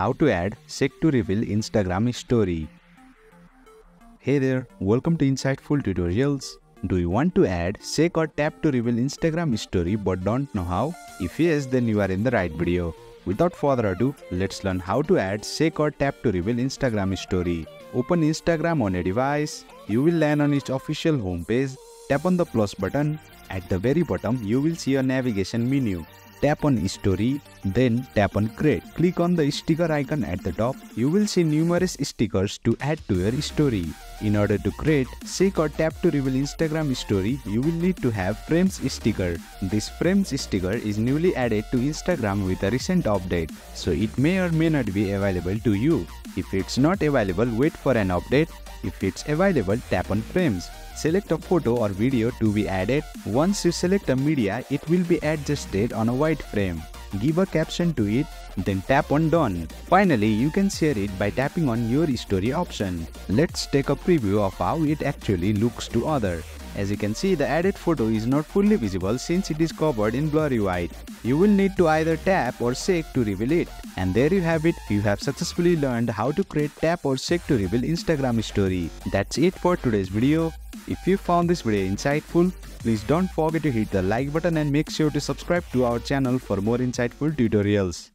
How to add shake to reveal Instagram story. Hey there, welcome to Insightful Tutorials. Do you want to add shake or tap to reveal Instagram story but don't know how? If yes, then you are in the right video. Without further ado, let's learn how to add shake or tap to reveal Instagram story. Open Instagram on a device. You will land on its official homepage. Tap on the plus button. At the very bottom, you will see a navigation menu. Tap on story, then tap on create. Click on the sticker icon at the top. You will see numerous stickers to add to your story. In order to create, shake or tap to reveal Instagram story, you will need to have frames sticker. This frames sticker is newly added to Instagram with a recent update, so it may or may not be available to you. If it's not available, wait for an update. If it's available, tap on frames. Select a photo or video to be added. Once you select a media, it will be adjusted on a white frame. Give a caption to it, then tap on done. Finally, you can share it by tapping on your story option. Let's take a preview of how it actually looks to other. As you can see, the added photo is not fully visible since it is covered in blurry white. You will need to either tap or shake to reveal it. And there you have it, you have successfully learned how to create tap or shake to reveal Instagram story. That's it for today's video. If you found this video insightful, please don't forget to hit the like button and make sure to subscribe to our channel for more insightful tutorials.